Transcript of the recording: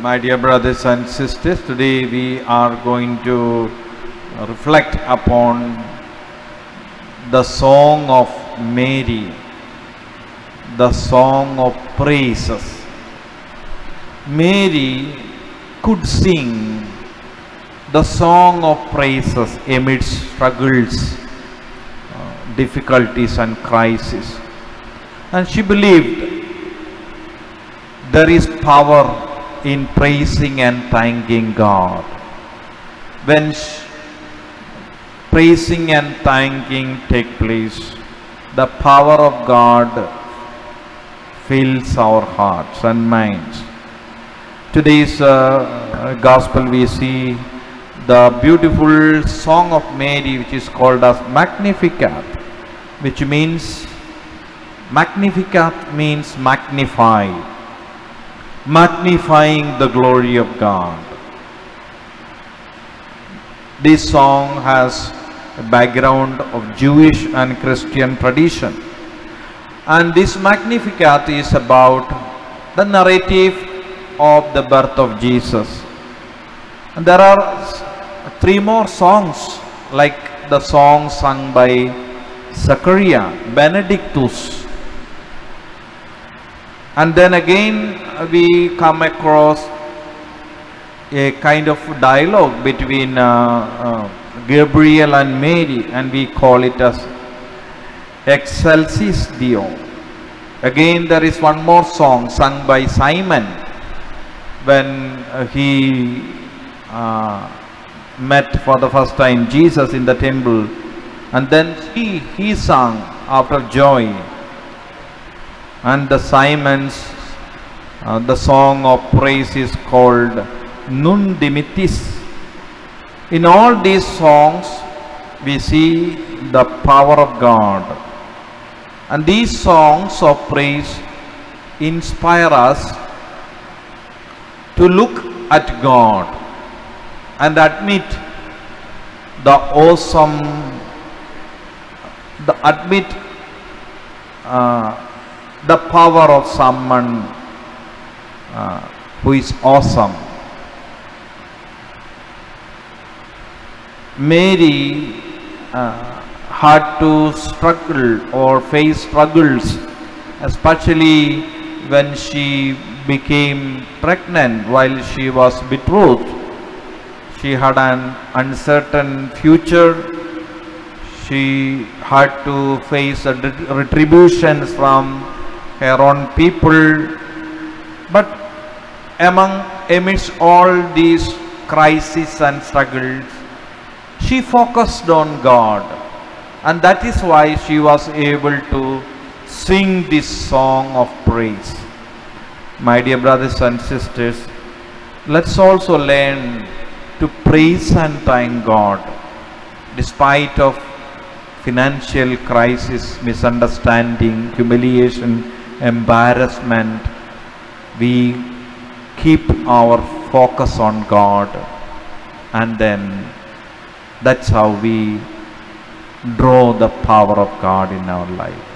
My dear brothers and sisters, today we are going to reflect upon the song of Mary, the song of praises. Mary could sing the song of praises amidst struggles, uh, difficulties, and crises. And she believed there is power in praising and thanking God. When praising and thanking take place, the power of God fills our hearts and minds. Today's uh, gospel we see the beautiful song of Mary which is called as Magnificat which means Magnificat means magnify magnifying the glory of God. This song has a background of Jewish and Christian tradition. And this Magnificat is about the narrative of the birth of Jesus. And there are three more songs like the song sung by Zachariah, Benedictus. And then again we come across a kind of dialogue between uh, uh, Gabriel and Mary and we call it as Excelsis Deo. Again there is one more song sung by Simon when uh, he uh, met for the first time Jesus in the temple and then he, he sung after joy and the Simon's uh, the song of praise is called Nunc Dimittis. In all these songs, we see the power of God. And these songs of praise inspire us to look at God and admit the awesome, the admit uh, the power of someone uh, who is awesome. Mary uh, had to struggle or face struggles, especially when she became pregnant while she was betrothed. She had an uncertain future. She had to face retributions from her own people. But among amidst all these crises and struggles, she focused on God. And that is why she was able to sing this song of praise. My dear brothers and sisters, let's also learn to praise and thank God despite of financial crisis, misunderstanding, humiliation, embarrassment, we keep our focus on God and then that's how we draw the power of God in our life.